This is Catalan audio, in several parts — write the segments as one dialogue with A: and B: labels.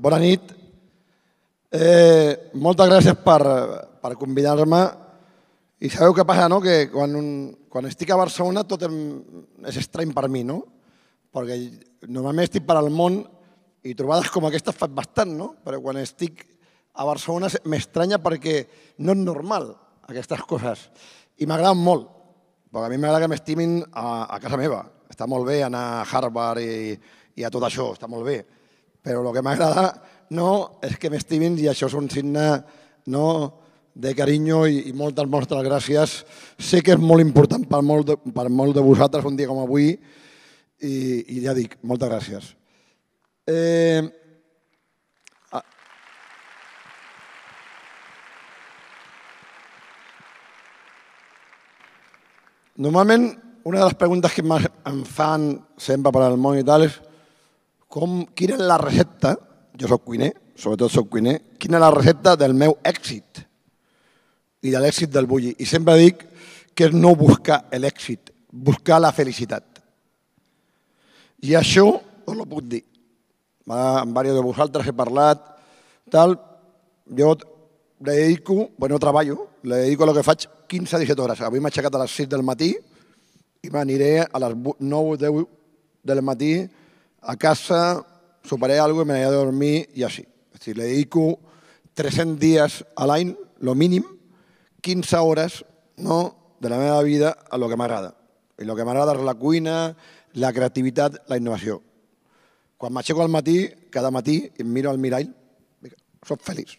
A: bona nit. Eh, moltes gràcies per, per convidar-me. I sabeu què passa, no? Que quan, un, quan estic a Barcelona tot em, és estrany per mi, no? Perquè normalment estic per al món i trobades com aquestes faig bastant, no? Però quan estic a Barcelona m'estranya perquè no és normal aquestes coses. I m'agraden molt, perquè a mi m'agrada que m'estimin a, a casa meva. Està molt bé anar a Harvard i, i a tot això, està molt bé. Però el que m'agrada no és que m'estimin i això és un signe no, de carinyo i, i moltes, moltes gràcies. Sé que és molt important per molt de, per molt de vosaltres un dia com avui i, i ja dic, moltes gràcies. Eh, Normalment, una de les preguntes que em fan sempre per al món i tal és com, quina és la recepta, jo sóc cuiner, sobretot sóc cuiner, quina és la recepta del meu èxit i de l'èxit del bulli. I sempre dic que és no buscar l'èxit, buscar la felicitat. I això us ho puc dir. Amb diversos de vosaltres he parlat, tal, jo le dedico, bueno, treballo, le dedico a lo que faig 15-17 hores. Avui m'he aixecat a les 6 del matí i m'aniré a les 9-10 del matí a casa, soparé algo y me iré a dormir y así. Es decir, le dedico 300 días a l'any, lo mínim, 15 hores no, de la meva vida a lo que m'agrada. I el que m'agrada és la cuina, la creativitat, la innovació. Quan m'aixeco al matí, cada matí, em miro al mirall, feliç.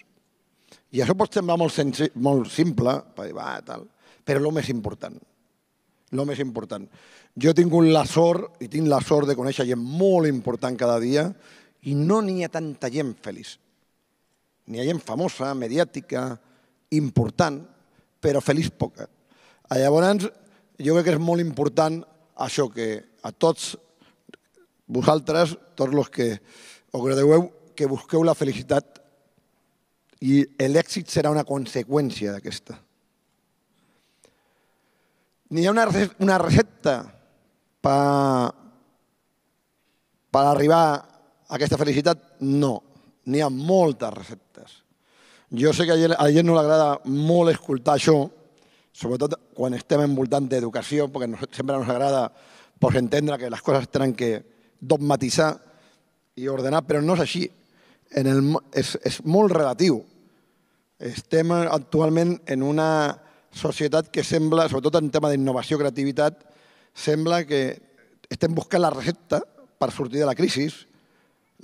A: I això pot semblar molt, molt simple, va, tal, però el més important. El més important. Jo he tingut la sort, i tinc la sort de conèixer gent molt important cada dia, i no n'hi ha tanta gent feliç. N'hi ha gent famosa, mediàtica, important, però feliç poca. Llavors, jo crec que és molt important això, que a tots vosaltres, tots els que ho gradueu, que busqueu la felicitat i l'èxit serà una conseqüència d'aquesta. N'hi ha una, una recepta per, per arribar a aquesta felicitat? No. N'hi ha moltes receptes. Jo sé que a la gent no li agrada molt escoltar això, sobretot quan estem envoltant d'educació, perquè sempre ens agrada pues, entendre que les coses tenen que dogmatitzar i ordenar, però no és així. En el, és, és molt relatiu. Estem actualment en una societat que sembla, sobretot en tema d'innovació i creativitat, sembla que estem buscant la recepta per sortir de la crisi,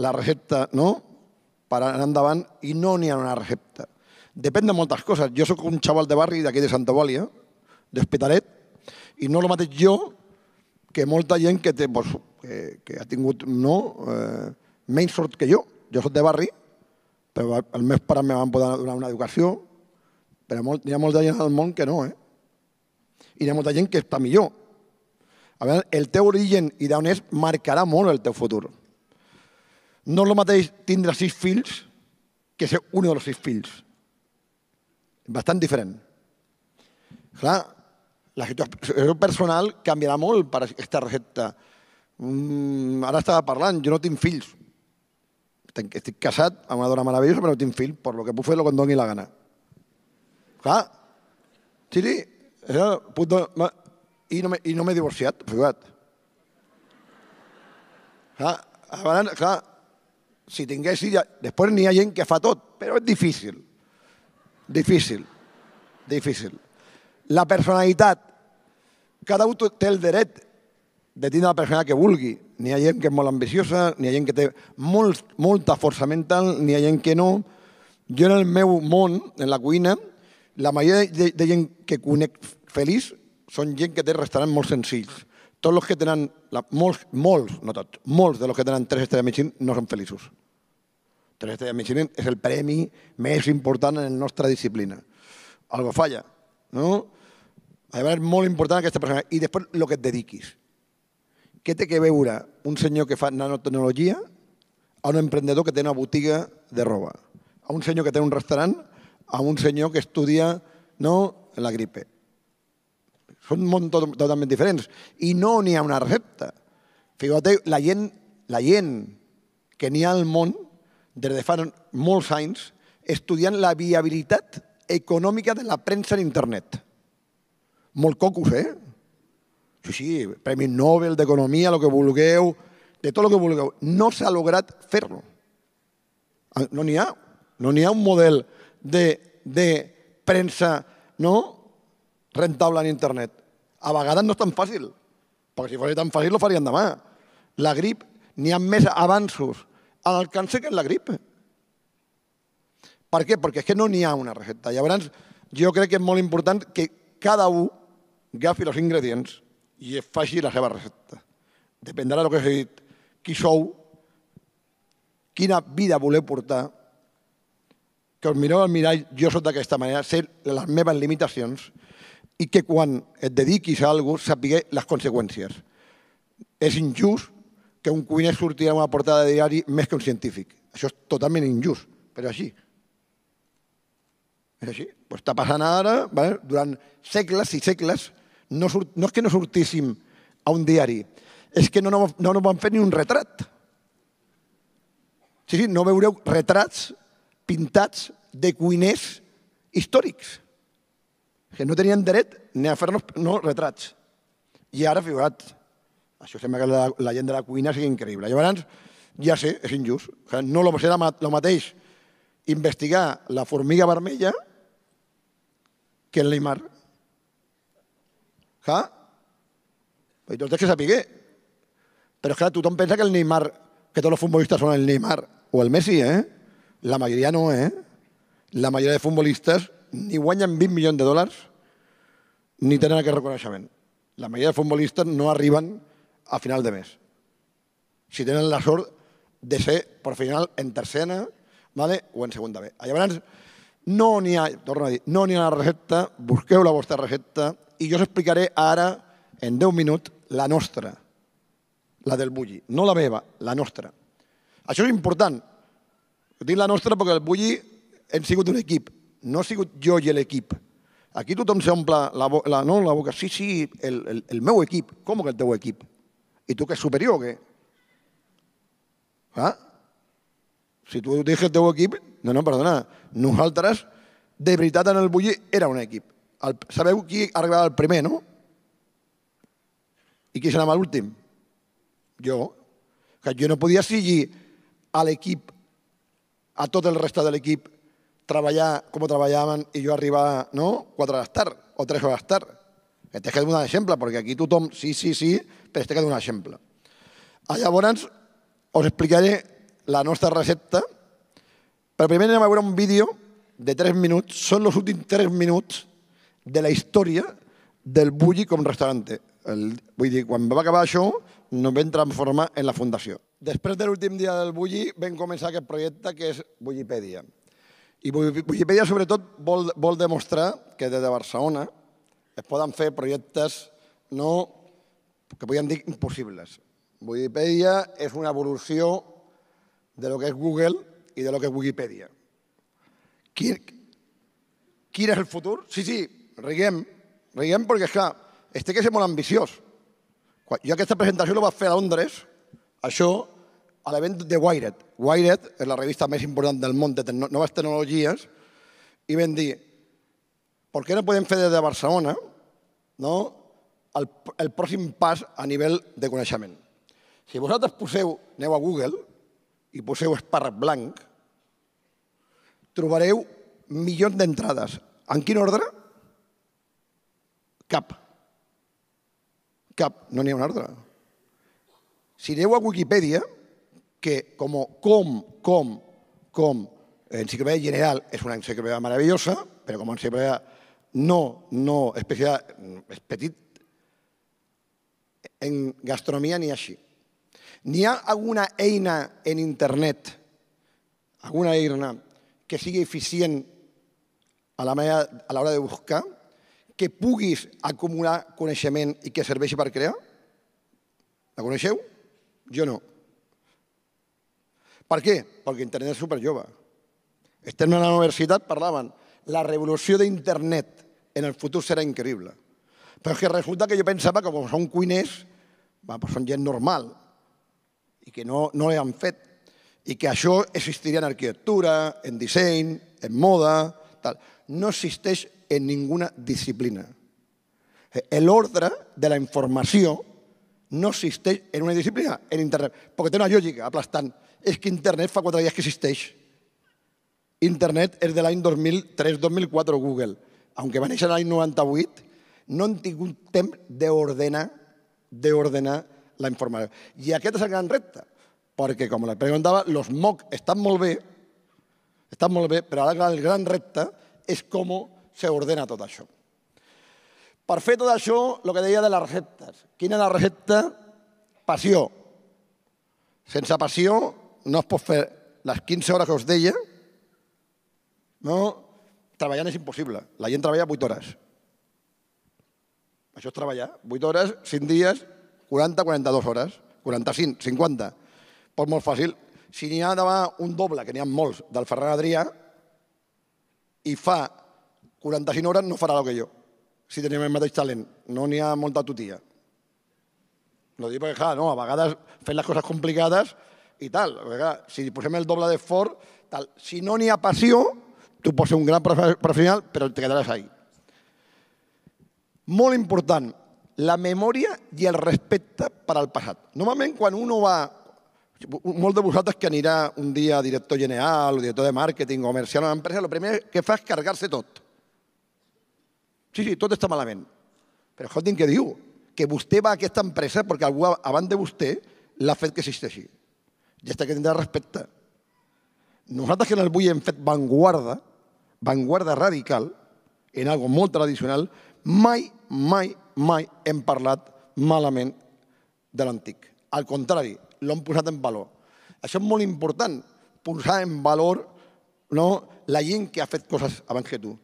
A: la recepta no? per anar endavant, i no n'hi ha una recepta. Depèn de moltes coses. Jo sóc un xaval de barri d'aquí de Santa Eulàlia, d'Hospitalet, i no el mateix jo que molta gent que, té, pues, que, que ha tingut no, eh, menys sort que jo. Jo soc de barri, però els meus pares me van poder donar una educació, però molt, hi ha molta gent al món que no, eh? I hi ha molta gent que està millor. A veure, el teu origen i d'on és marcarà molt el teu futur. No és el mateix tindre sis fills que ser un dels sis fills. Bastant diferent. Clar, la situació personal canviarà molt per aquesta recepta. Mm, ara estava parlant, jo no tinc fills. Estic casat amb una dona meravellosa, però no tinc fill, per lo que puc fer-lo quan doni la gana. Clar, sí, sí, això, puto, i no i no m'he divorciat, figurat. Clar, clar, si tingués ja, després n'hi ha gent que fa tot, però és difícil. Difícil. Difícil. La personalitat. Cada un té el dret de tindre la persona que vulgui. N'hi ha gent que és molt ambiciosa, n'hi ha gent que té molt, molta força mental, n'hi ha gent que no. Jo en el meu món, en la cuina, la majoria de, de gent que conec feliç són gent que té restaurants molt senzills. Tots els que tenen, la, molts, molts, no tots, molts de los que tenen tres estrelles Michelin no són feliços. Tres estrelles Michelin és el premi més important en la nostra disciplina. Algo falla, no? Llavors és molt important aquesta persona. I després el que et dediquis. Què té que veure un senyor que fa nanotecnologia a un emprendedor que té una botiga de roba? A un senyor que té un restaurant a un senyor que estudia no, la gripe són tot, totalment diferents. I no n'hi ha una recepta. Fíjate, la gent, la gent que n'hi ha al món des de fa molts anys estudiant la viabilitat econòmica de la premsa en internet. Molt cocos, eh? Sí, sí, Premi Nobel d'Economia, el que vulgueu, de tot el que vulgueu. No s'ha lograt fer-lo. No n'hi ha. No n'hi ha un model de, de premsa no? rentable en internet. A vegades no és tan fàcil, perquè si fos tan fàcil ho farien demà. La grip, n'hi ha més avanços a l'alcance que en la grip. Per què? Perquè és que no n'hi ha una recepta. Llavors, jo crec que és molt important que cada un agafi els ingredients i faci la seva recepta. Dependrà del que he dit, qui sou, quina vida voleu portar, que us mireu al mirall, jo soc d'aquesta manera, sé les meves limitacions i que quan et dediquis a alguna cosa les conseqüències. És injust que un cuiner surti a una portada de diari més que un científic. Això és totalment injust, però així. És així. Pues està passant ara, vale? durant segles i segles, no, surt, no és que no sortíssim a un diari, és que no, no, no, no vam fer ni un retrat. Sí, sí, no veureu retrats pintats de cuiners històrics, que no tenien dret ni a fer-nos no, retrats. I ara, figurat, això sembla que la, la gent de la cuina sigui increïble. Llavors, ja sé, és injust. No serà el mateix investigar la formiga vermella que el Neymar. Clar? I tot és que sapigué. Però és clar, tothom pensa que el Neymar, que tots els futbolistes són el Neymar o el Messi, eh? La majoria no, eh? La majoria de futbolistes ni guanyen 20 milions de dòlars ni tenen aquest reconeixement. La majoria de futbolistes no arriben a final de mes. Si tenen la sort de ser professional en tercera vale? o en segunda B. Llavors, no n'hi ha, torno a dir, no n'hi ha una recepta, busqueu la vostra recepta i jo us explicaré ara, en 10 minuts, la nostra, la del bulli. No la meva, la nostra. Això és important. Dic la nostra perquè el bulli hem sigut un equip. No he sigut jo i l'equip. Aquí tothom s'omple la, la, no, la boca. Sí, sí, el, el, el meu equip. Com que el teu equip? I tu que és superior o què? Ah? Si tu dius el teu equip, no, no, perdona, nosaltres, de veritat, en el bulli era un equip. El, sabeu qui arribava el primer, no? I qui serà l'últim? Jo. Que jo no podia seguir a l'equip, a tot el reste de l'equip, treballar com treballaven i jo arribar, no?, quatre hores tard o tres hores tard. Que t'he de donar exemple, perquè aquí tothom, sí, sí, sí, però t'he de donar exemple. Ah, llavors, us explicaré la nostra recepta, però primer anem a veure un vídeo de 3 minuts, són els últims 3 minuts de la història del Bulli com restaurante. El, vull dir, quan va acabar això, no vam transformar en la fundació. Després de l'últim dia del Bulli vam començar aquest projecte que és Bullipèdia. I Wikipedia, sobretot, vol, vol demostrar que des de Barcelona es poden fer projectes no, que podríem dir impossibles. Wikipedia és una evolució de lo que és Google i de lo que és Wikipedia. Quin, quin és el futur? Sí, sí, riguem, riguem perquè, és clar, este que és molt ambiciós. Jo aquesta presentació la vaig fer a Londres, això, a l'event de Wired. Wired és la revista més important del món de noves tecnologies, i vam dir, per què no podem fer des de Barcelona no, el, el pròxim pas a nivell de coneixement? Si vosaltres poseu, aneu a Google, i poseu espàrrec blanc, trobareu milions d'entrades. En quin ordre? Cap. Cap, no n'hi ha un ordre. Si aneu a Wikipedia, que com, com, com, com enciclopèdia general és una enciclopèdia meravellosa, però com a enciclopèdia no, no especial, és petit, en gastronomia ni així. N'hi ha alguna eina en internet, alguna eina que sigui eficient a l'hora de buscar, que puguis acumular coneixement i que serveixi per crear? La coneixeu? Jo no. Per què? Perquè internet és superjove. Estem a la universitat, parlaven, la revolució d'internet en el futur serà increïble. Però és que resulta que jo pensava que com són cuiners, va, doncs són gent normal, i que no, no l'han fet. I que això existiria en arquitectura, en disseny, en moda, tal. No existeix en ninguna disciplina. Eh, l'ordre de la informació no existeix en una disciplina, en internet, perquè té una lògica aplastant. És que internet fa quatre dies que existeix. Internet és de l'any 2003-2004, Google. Aunque va néixer l'any 98, no han tingut temps d'ordenar d'ordenar la informació. I aquest és el gran repte, perquè, com la preguntava, els MOOC estan molt bé, estan molt bé, però ara el gran repte és com s'ordena tot això. Per fer tot això, el que deia de les receptes. Quina és la recepta? Passió. Sense passió no es pot fer les 15 hores que us deia, no? Treballant és impossible. La gent treballa 8 hores. Això és treballar. 8 hores, 5 dies, 40, 42 hores. 45, 50. Pues molt fàcil. Si n'hi ha demà un doble, que n'hi ha molts, del Ferran Adrià, i fa 45 hores, no farà el que jo si tenim el mateix talent. No n'hi ha molta tutia. No dic perquè, clar, no, a vegades fent les coses complicades i tal. Perquè, clar, si posem el doble d'esforç, tal. Si no n'hi ha passió, tu pots ser un gran professional, però te quedaràs ahí. Molt important, la memòria i el respecte per al passat. Normalment, quan uno va... Molt de vosaltres que anirà un dia director general o director de màrqueting o comercial a una empresa, el primer que fa és carregar-se tot Sí, sí, tot està malament. Però escolti'm què diu? Que vostè va a aquesta empresa perquè algú abans de vostè l'ha fet que existeixi. I està que tindrà respecte. Nosaltres que en el Bull hem fet vanguarda, vanguarda radical, en algo molt tradicional, mai, mai, mai hem parlat malament de l'antic. Al contrari, l'hem posat en valor. Això és molt important, posar en valor no, la gent que ha fet coses abans que tu.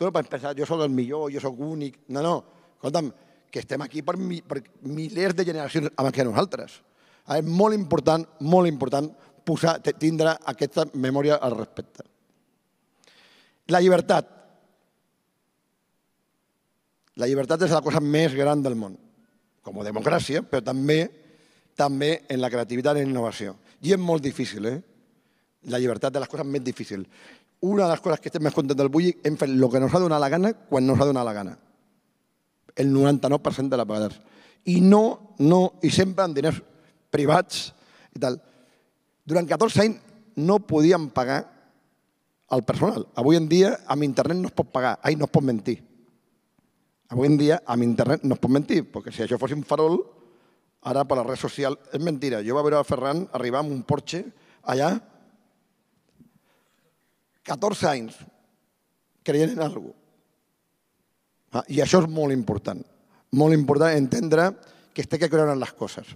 A: Tu no pots pensar, jo sóc el millor, jo sóc únic. No, no. Escolta'm, que estem aquí per, mi, per milers de generacions abans que nosaltres. És molt important, molt important posar, tindre aquesta memòria al respecte. La llibertat. La llibertat és la cosa més gran del món, com a democràcia, però també també en la creativitat i la innovació. I és molt difícil, eh? La llibertat de les coses més difícils una de les coses que estem més contents del Bulli, hem fet el que nos ha donat la gana quan nos ha donat la gana. El 99% de les vegades. I no, no, i sempre amb diners privats i tal. Durant 14 anys no podíem pagar el personal. Avui en dia amb internet no es pot pagar, ai, no es pot mentir. Avui en dia amb internet no es pot mentir, perquè si això fos un farol, ara per la red social és mentira. Jo va veure a Ferran arribar amb un Porsche allà 14 anys creient en cosa. Ah, I això és molt important. Molt important entendre que té que creure en les coses.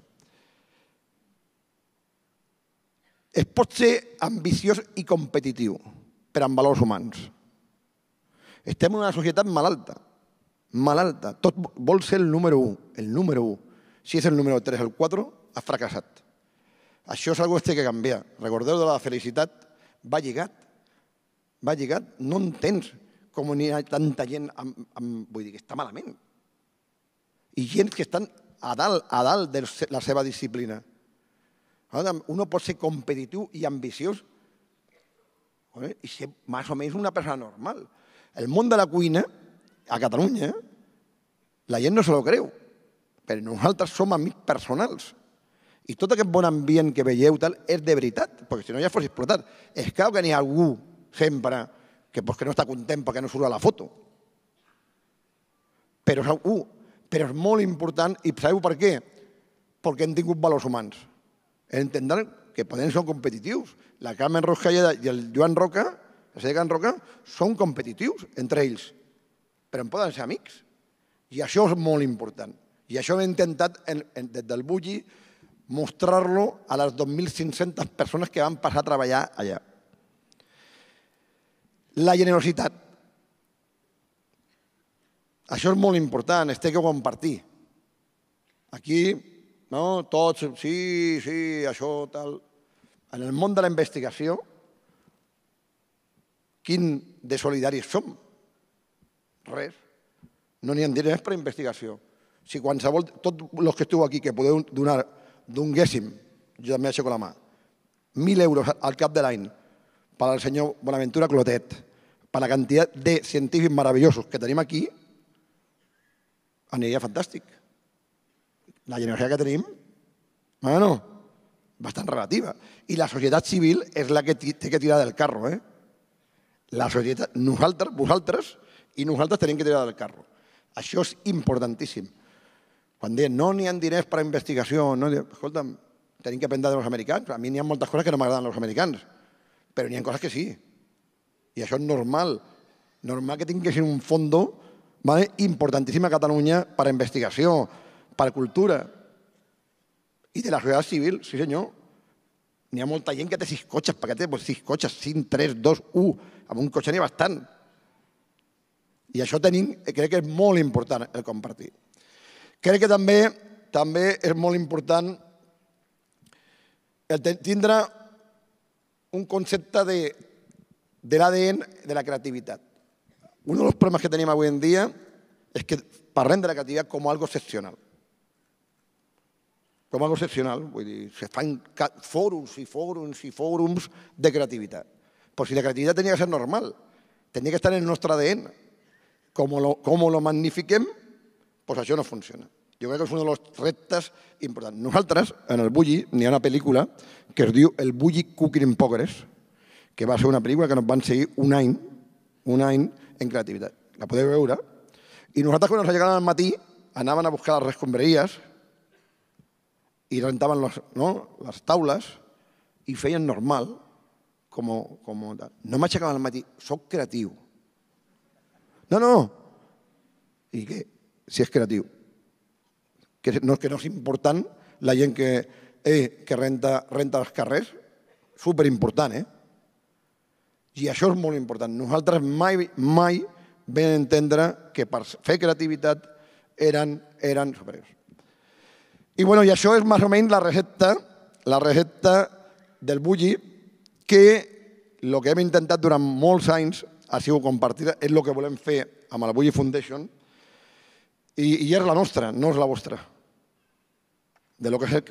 A: Es pot ser ambiciós i competitiu, però amb valors humans. Estem en una societat malalta, malalta. Tot vol ser el número 1, el número 1. Si és el número 3 o el 4, ha fracassat. Això és una cosa que té que canviar. Recordeu de la felicitat va lligat va lligat, no entens com n'hi ha tanta gent amb, amb, vull dir, que està malament. I gent que estan a dalt, a dalt de la seva disciplina. Uno pot ser competitiu i ambiciós i ser més o menys una persona normal. El món de la cuina, a Catalunya, la gent no se lo creu, però nosaltres som amics personals. I tot aquest bon ambient que veieu tal és de veritat, perquè si no ja fos explotat. És clar que n'hi ha algú sempre que, pues, que no està content perquè no surt a la foto. Però uh, però és molt important i sabeu per què? Perquè hem tingut valors humans. Entendre que poden ser competitius. La Carmen Roscalleda i el Joan Roca, el Joan Roca, són competitius entre ells, però en poden ser amics. I això és molt important. I això hem intentat, en, en, des del Bulli, mostrar-lo a les 2.500 persones que van passar a treballar allà. La generositat. Això és molt important, es té que compartir. Aquí, no, tots, sí, sí, això, tal. En el món de la investigació, quin de solidaris som? Res. No n'hi ha diners per investigació. Si qualsevol, tots els que esteu aquí que podeu donar, donguéssim, jo també aixeco la mà, 1.000 euros al cap de l'any per al senyor Bonaventura Clotet, per la quantitat de científics meravellosos que tenim aquí, aniria fantàstic. La generació que tenim, bueno, bastant relativa. I la societat civil és la que té que tirar del carro, eh? La societat, nosaltres, vosaltres i nosaltres tenim que tirar del carro. Això és importantíssim. Quan diuen no n'hi ha diners per a investigació, no, escolta'm, tenim que aprendre dels americans. A mi n'hi ha moltes coses que no m'agraden els americans, però n'hi ha coses que sí. I això és normal. Normal que tingui que ser un fondo vale, importantíssim a Catalunya per a investigació, per a cultura. I de la societat civil, sí senyor. N'hi ha molta gent que té sis cotxes. Per què té pues, sis cotxes? Cinc, tres, dos, un. Amb un cotxe n'hi ha bastant. I això tenim, crec que és molt important el compartir. Crec que també també és molt important el tindre un concepte de, de l'ADN de la creativitat. Un dels problemes que tenim avui en dia és que parlem de la creativitat com algo excepcional. Com algo excepcional, dir, se fan fòrums i fòrums i fòrums de creativitat. Però si la creativitat tenia que ser normal, tenia que estar en el nostre ADN. Com lo, com lo magnifiquem, doncs això no funciona. Jo crec que és un dels reptes importants. Nosaltres, en el Bulli, n'hi ha una pel·lícula que es diu El Bulli Cooking in Progress, que va ser una pel·lícula que ens van seguir un any, un any en creativitat. La podeu veure. I nosaltres, quan ens llegaven al matí, anaven a buscar les rescombreries i rentaven les, no, les taules i feien normal, com, com no m'aixecaven al matí, sóc creatiu. No, no. I què? Si és creatiu que no, que no és important la gent que, eh, que renta, renta els carrers, superimportant, eh? I això és molt important. Nosaltres mai, mai vam entendre que per fer creativitat eren, eren superiors. I, bueno, i això és més o menys la recepta, la recepta del bulli que el que hem intentat durant molts anys ha sigut compartir, és el que volem fer amb la Bulli Foundation i, i és la nostra, no és la vostra de lo que he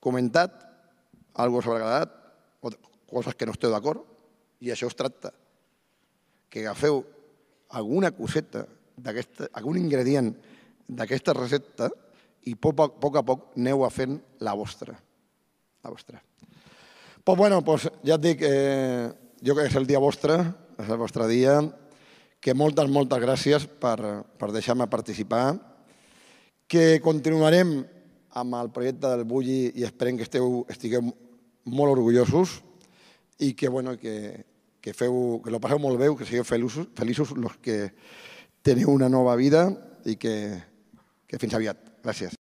A: comentat, algo sobre agradat, o coses que no esteu d'acord, i això es tracta. Que agafeu alguna coseta, algun ingredient d'aquesta recepta i poc a, poc a poc aneu a fent la vostra. La vostra. Pues bueno, pues ja et dic, eh, jo crec que és el dia vostre, és el vostre dia, que moltes, moltes gràcies per, per deixar-me participar, que continuarem amb el projecte del Bulli i esperem que esteu, estigueu molt orgullosos i que, bueno, que, que, feu, que lo passeu molt bé, que sigueu feliços, feliços els que teniu una nova vida i que, que fins aviat. Gràcies.